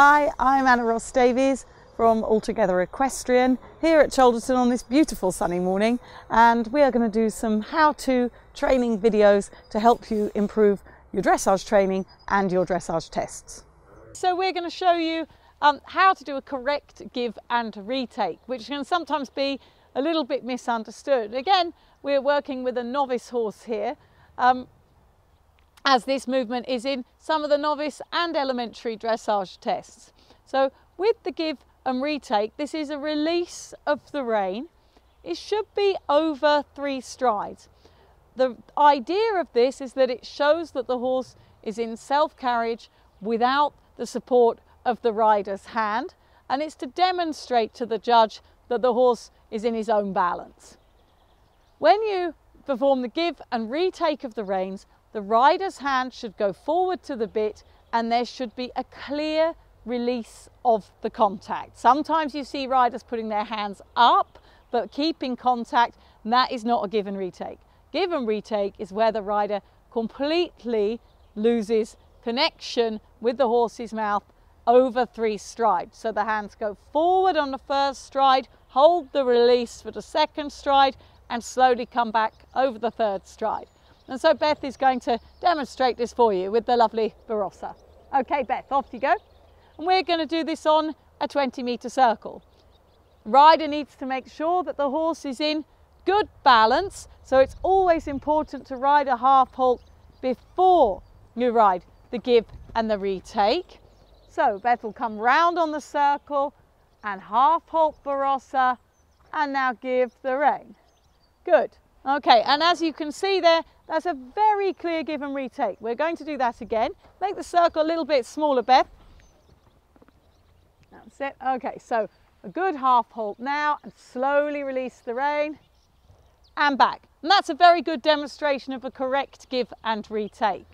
Hi, I'm Anna Ross Davies from Altogether Equestrian here at Cholderton on this beautiful sunny morning and we are going to do some how-to training videos to help you improve your dressage training and your dressage tests. So we're going to show you um, how to do a correct give and retake which can sometimes be a little bit misunderstood. Again we're working with a novice horse here um, as this movement is in some of the novice and elementary dressage tests. So with the give and retake, this is a release of the rein. It should be over three strides. The idea of this is that it shows that the horse is in self-carriage without the support of the rider's hand and it's to demonstrate to the judge that the horse is in his own balance. When you perform the give and retake of the reins, the rider's hand should go forward to the bit and there should be a clear release of the contact. Sometimes you see riders putting their hands up but keeping contact that is not a give and retake. Give and retake is where the rider completely loses connection with the horse's mouth over three strides. So the hands go forward on the first stride, hold the release for the second stride and slowly come back over the third stride. And so Beth is going to demonstrate this for you with the lovely Barossa. Okay, Beth, off you go. And we're going to do this on a 20 metre circle. Rider needs to make sure that the horse is in good balance. So it's always important to ride a half halt before you ride the give and the retake. So Beth will come round on the circle and half halt Barossa and now give the rein. Good. Okay, and as you can see there, that's a very clear give and retake. We're going to do that again. Make the circle a little bit smaller, Beth. That's it. Okay, so a good half halt now and slowly release the rein and back. And that's a very good demonstration of a correct give and retake.